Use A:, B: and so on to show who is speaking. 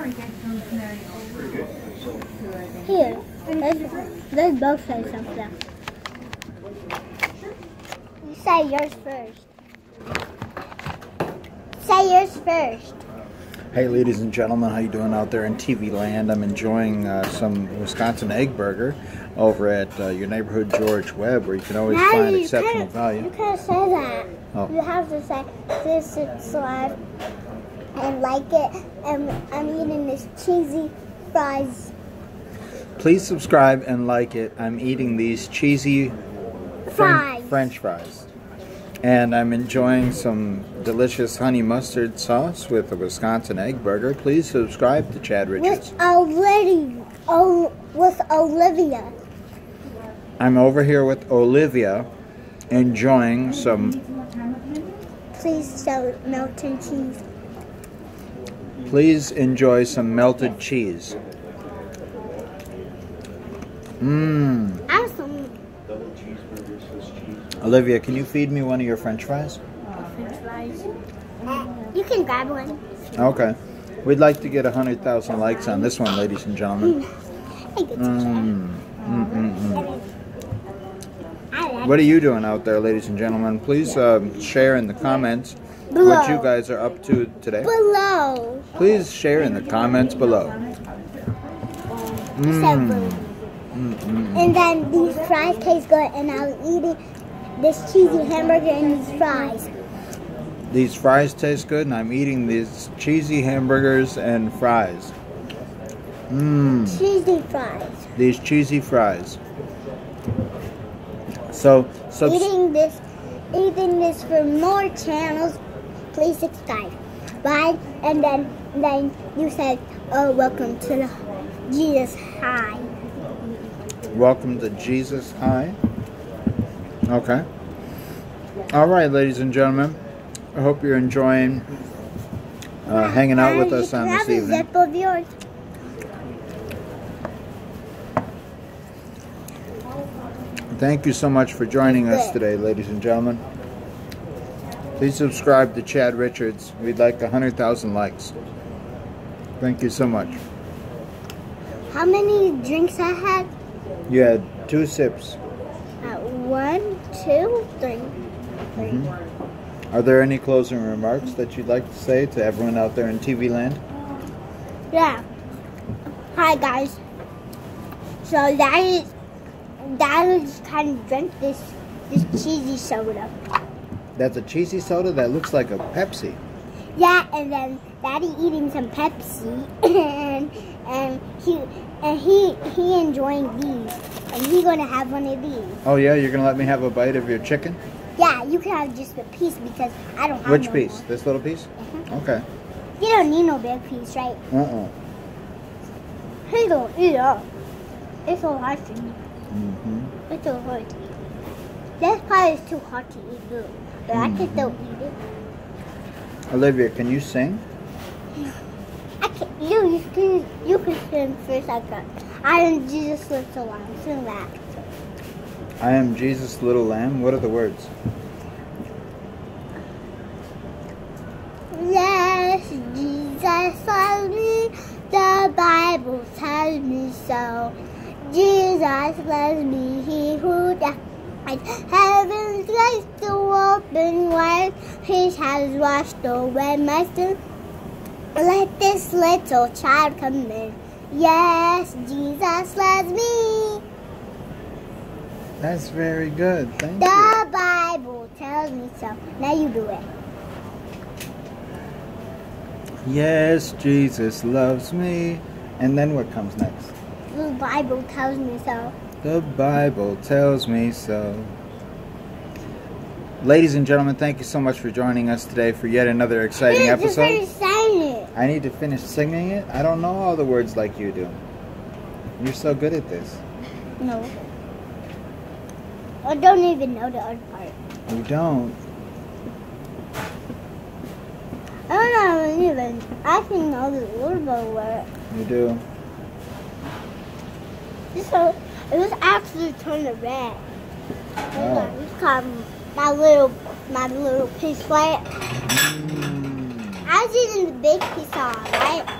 A: Here, let's, let's both say something. You say yours first. Say yours first.
B: Hey, ladies and gentlemen, how you doing out there in TV land? I'm enjoying uh, some Wisconsin egg burger over at uh, your neighborhood George Webb, where you can always
A: Now
B: find exceptional value.
A: You can't say that.
B: Oh.
A: You have to say this is live and like it. And I'm eating this cheesy fries.
B: Please subscribe and like it. I'm eating these cheesy
A: Fries.
B: French fries, and I'm enjoying some delicious honey mustard sauce with a Wisconsin egg burger. Please subscribe to Chad Richards.
A: With Olivia. Oh, with Olivia.
B: I'm over here with Olivia, enjoying some.
A: Please sell melted cheese.
B: Please enjoy some melted cheese. Mmm.
A: I have some
B: Olivia, can you feed me one of your French fries?
A: French fries. You can grab one.
B: Okay. We'd like to get 100,000 likes on this one, ladies and gentlemen. Mm. Mm, mm, mm. What are you doing out there, ladies and gentlemen? Please um, share in the comments what you guys are up to today.
A: below.
B: Please share in the comments below. Mm. Mm, mm.
A: And then these fries taste good, and I was eating this cheesy hamburger and these fries.
B: These fries taste good, and I'm eating these cheesy hamburgers and fries. Mmm.
A: Cheesy fries.
B: These cheesy fries. So,
A: Eating this, eating this for more channels. Please subscribe. Bye. And then, then you said, "Oh, welcome to the Jesus High."
B: welcome to Jesus High. Okay. All right, ladies and gentlemen. I hope you're enjoying uh, hanging out with us on this evening.
A: zip of yours.
B: Thank you so much for joining us today, ladies and gentlemen. Please subscribe to Chad Richards. We'd like 100,000 likes. Thank you so much.
A: How many drinks I had?
B: You had two sips.
A: Uh, one, two, three. Three.
B: Mm-hmm. Are there any closing remarks that you'd like to say to everyone out there in TV land?
A: Yeah. Hi guys. So that is that is kind of drank this this cheesy soda.
B: That's a cheesy soda that looks like a Pepsi.
A: Yeah, and then Daddy eating some Pepsi, and and he and he he enjoying these, and he gonna have one of these.
B: Oh yeah, you're gonna let me have a bite of your chicken?
A: Yeah, you can have just a piece because I don't have
B: Which
A: no
B: piece?
A: more.
B: This little piece?
A: Mhm.
B: Okay.
A: You don't need no big piece, right?
B: Uh-uh.
A: He don't eat it. It's so hard to eat.
B: Mm-hmm.
A: It's so hard to eat. This pie is too hard to eat. But I can still eat it.
B: Olivia, can you sing?
A: I can. You, you can. You can sing first. I can. I am Jesus little lamb. Sing that.
B: I am Jesus' little lamb. What are the words?
A: Yes, Jesus loves me. The Bible tells me so. Jesus loves me. He who died. Heaven's gates to open wide. His has washed away my sin. Let this little child come in. Yes, Jesus loves me.
B: That's very good. Thank you.
A: The Bible tells me so. Now you do it.
B: Yes, Jesus loves me. And then what comes next?
A: The Bible tells me so.
B: The Bible tells me so. Ladies and gentlemen, thank you so much for joining us today for yet another exciting
A: just
B: episode.
A: started saying it.
B: I need to finish singing it. I don't know all the words like you do. You're so good at this.
A: No. I don't even know the other part.
B: You don't.
A: I don't know even. I can know the word.
B: You do.
A: So it was actually turned red.
B: Oh.
A: It's called my little my little piece right.
B: Mm.
A: I was using the big piece on, right?